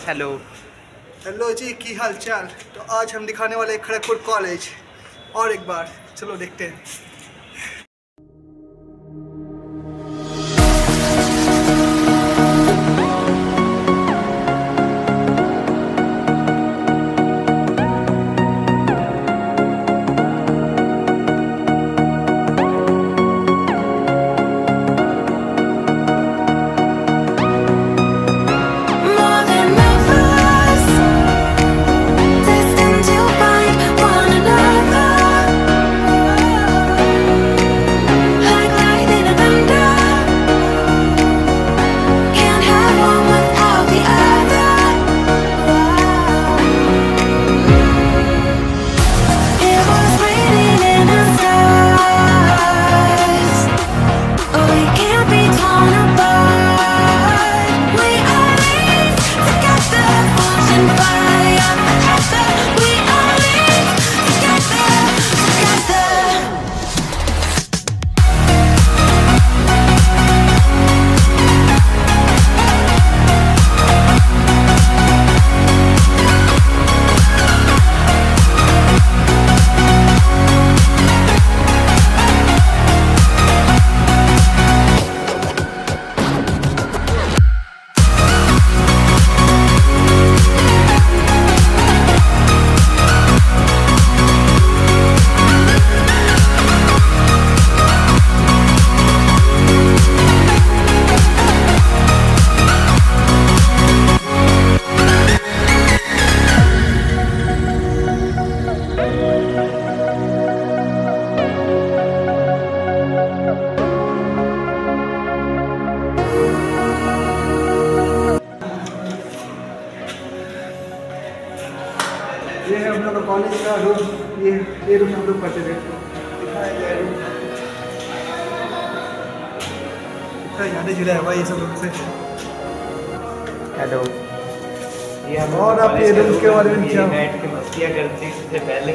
Hello hello जी, की हाल चाल? तो आज हम दिखाने वाले खड़गपुर कॉलेज। और एक बार, चलो देखते हैं। ये है हम लोग का कॉलेज का रूम ये ये रूम हम लोग पढ़ते थे। दिखाया गया रूम यादें जुड़ा है ये सब रूम से। हेलो और आप ये रूम के बारे में क्या? बैठ के मस्तियाँ करते थे पहले।